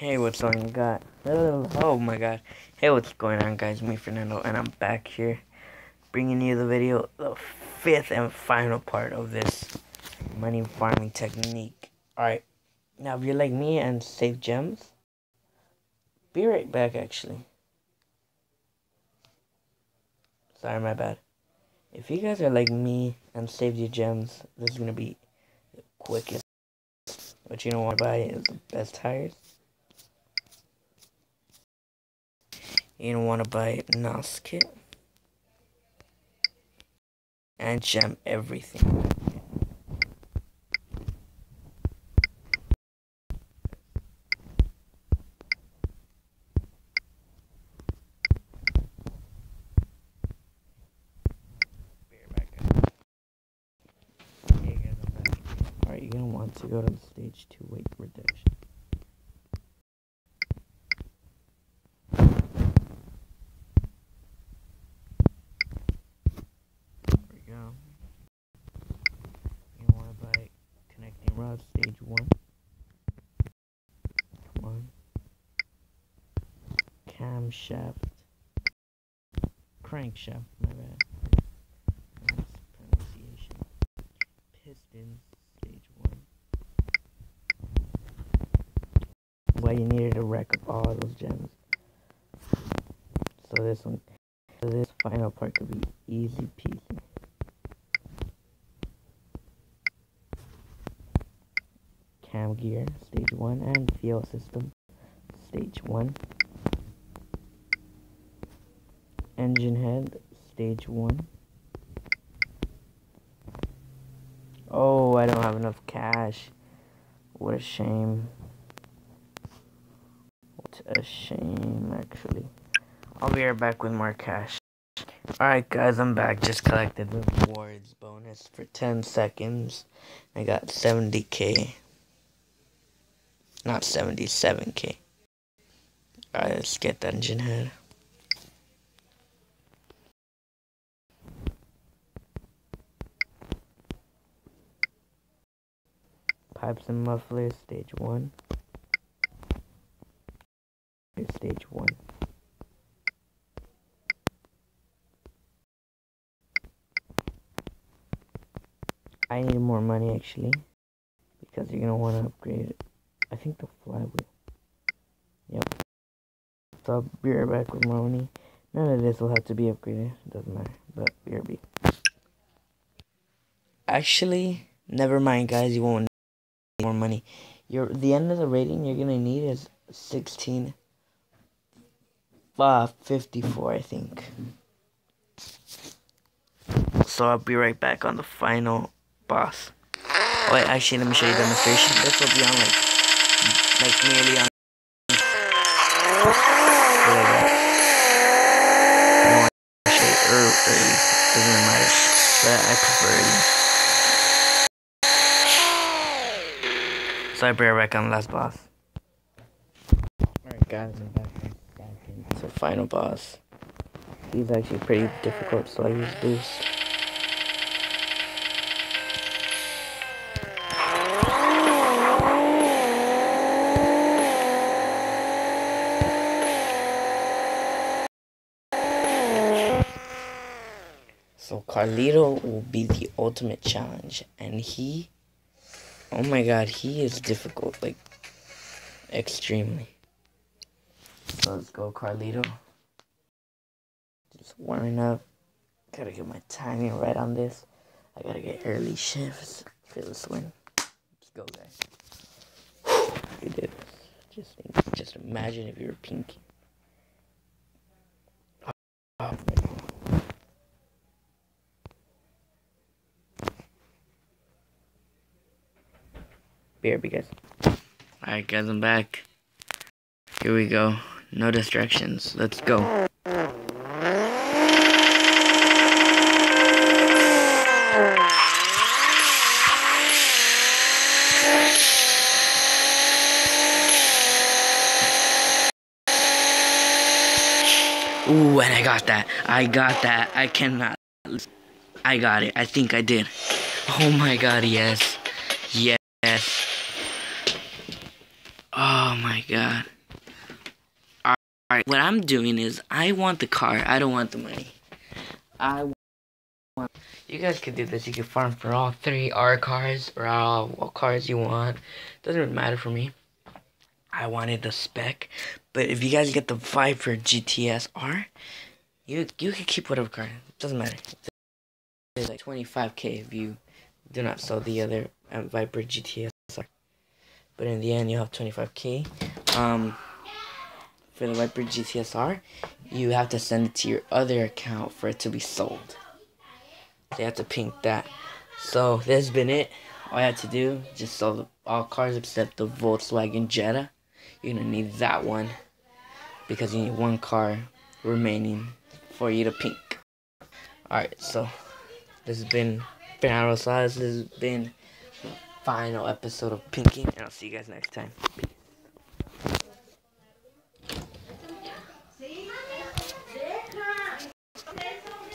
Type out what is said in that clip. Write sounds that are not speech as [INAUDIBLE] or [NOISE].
Hey, what's going on, God? Oh my God. Hey, what's going on, guys? Me, Fernando, and I'm back here, bringing you the video, the fifth and final part of this money farming technique. All right. Now, if you're like me and save gems, be right back. Actually, sorry, my bad. If you guys are like me and saved your gems, this is gonna be the quickest. But you don't want to buy is the best tires. You don't want to buy NOS kit. And jam everything. Alright, you're gonna want to go to the stage to wait redemption. There we go. You wanna buy stage one. Come on. Camshaft. Crankshaft, my bad. That's Pronunciation. Pistons stage one. Why you needed a wreck of all those gems. So this one, so this final part could be easy peasy. Cam gear, stage one, and fuel system, stage one. Engine head, stage one. Oh, I don't have enough cash. What a shame. What a shame, actually. I'll be right back with more cash. Alright, guys, I'm back. Just collected the rewards bonus for 10 seconds. I got 70k. Not 77k. Alright, let's get the engine head. Pipes and mufflers, stage one. Here's stage one. I need more money actually, because you're gonna want to upgrade it. I think the flywheel. Yep. So I'll be right back with money. None of this will have to be upgraded. Doesn't matter. But BRB. Actually, never mind, guys. You won't need more money. Your the end of the rating you're gonna need is sixteen. Uh, 54, I think. So I'll be right back on the final boss. Wait, actually, let me show you a demonstration. This will be on like, like nearly on. Early, early. Doesn't matter. But I prefer early. So I bear back on the last boss. Alright guys, I'm back. it's So final boss. He's actually pretty difficult, so I use boost. So Carlito will be the ultimate challenge, and he, oh my god, he is difficult, like extremely. So let's go, Carlito. Just warming up. Gotta get my timing right on this. I gotta get early shifts for this win. Let's go, guys. [SIGHS] You did. Just just imagine if you were Pinky. Oh, BRB, guys. Alright, guys, I'm back. Here we go. No distractions. Let's go. Ooh, and I got that. I got that. I cannot. I got it. I think I did. Oh my god, yes. Yes. Oh. My god. Alright, what I'm doing is I want the car. I don't want the money. I want. You guys could do this. You can farm for all three R cars or all what cars you want. Doesn't really matter for me. I wanted the spec, but if you guys get the Viper GTS R, you you can keep whatever car. Doesn't matter. It's like 25k if you do not sell the other um, Viper GTS. But in the end, you have 25k. Um, for the Viper GTSR, you have to send it to your other account for it to be sold. They have to pink that. So has been it. All I had to do, just sell all cars except the Volkswagen Jetta. You're gonna need that one because you need one car remaining for you to pink. Alright, so this has been Fernando Rosales. This has been final episode of Pinky, and I'll see you guys next time.